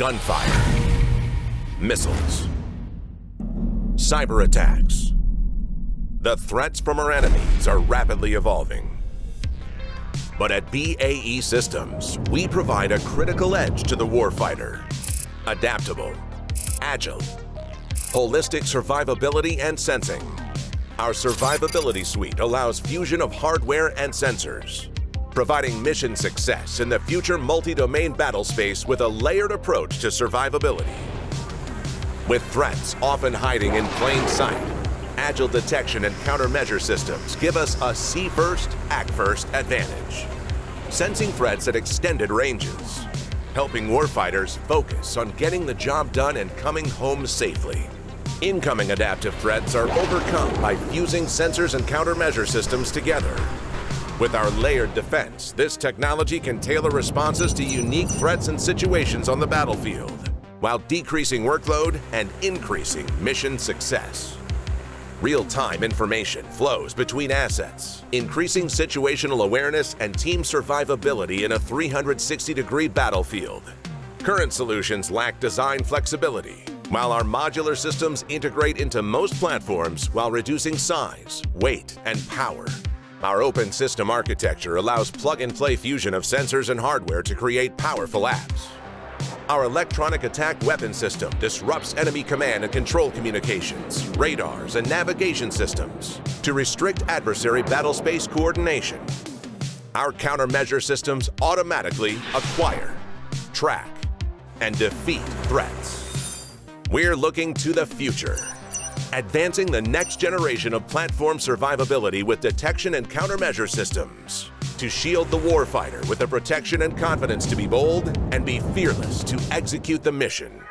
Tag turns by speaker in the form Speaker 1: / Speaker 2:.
Speaker 1: gunfire, missiles, cyber attacks. The threats from our enemies are rapidly evolving. But at BAE Systems, we provide a critical edge to the warfighter. Adaptable, agile, holistic survivability and sensing. Our survivability suite allows fusion of hardware and sensors, providing mission success in the future multi-domain battle space with a layered approach to survivability. With threats often hiding in plain sight, agile detection and countermeasure systems give us a see-first, act-first advantage. Sensing threats at extended ranges, helping warfighters focus on getting the job done and coming home safely. Incoming adaptive threats are overcome by fusing sensors and countermeasure systems together. With our layered defense, this technology can tailor responses to unique threats and situations on the battlefield, while decreasing workload and increasing mission success. Real-time information flows between assets, increasing situational awareness and team survivability in a 360-degree battlefield. Current solutions lack design flexibility, while our modular systems integrate into most platforms while reducing size, weight, and power. Our open system architecture allows plug-and-play fusion of sensors and hardware to create powerful apps. Our electronic attack weapon system disrupts enemy command and control communications, radars, and navigation systems to restrict adversary battle space coordination. Our countermeasure systems automatically acquire, track, and defeat threats. We're looking to the future, advancing the next generation of platform survivability with detection and countermeasure systems to shield the warfighter with the protection and confidence to be bold and be fearless to execute the mission.